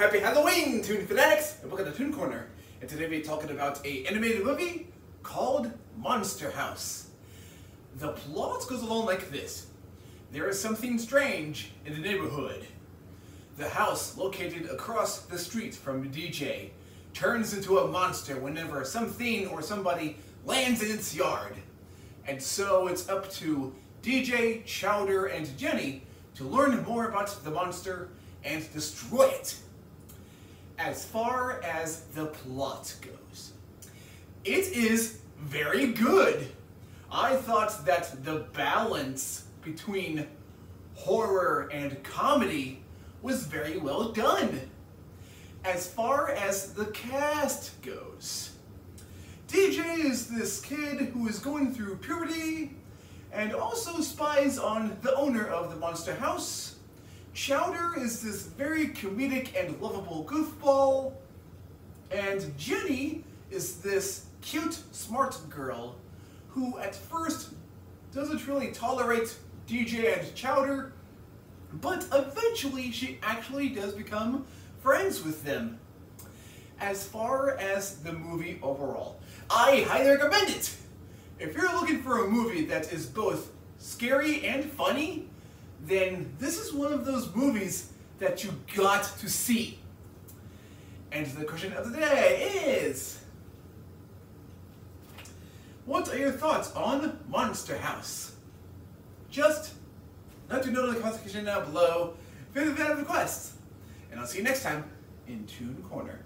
Happy Halloween, Toon Fanatics! And welcome to Toon Corner. And today we're talking about a animated movie called Monster House. The plot goes along like this. There is something strange in the neighborhood. The house, located across the street from DJ, turns into a monster whenever something or somebody lands in its yard. And so it's up to DJ, Chowder, and Jenny to learn more about the monster and destroy it. As far as the plot goes, it is very good. I thought that the balance between horror and comedy was very well done. As far as the cast goes, DJ is this kid who is going through puberty and also spies on the owner of the monster house. Chowder is this very comedic and lovable goofball. And Jenny is this cute, smart girl who at first doesn't really tolerate DJ and Chowder, but eventually she actually does become friends with them. As far as the movie overall, I highly recommend it! If you're looking for a movie that is both scary and funny, then this is one of those movies that you got to see. And the question of the day is, what are your thoughts on Monster House? Just let me know in the comment section down below you have any requests. And I'll see you next time in Toon Corner.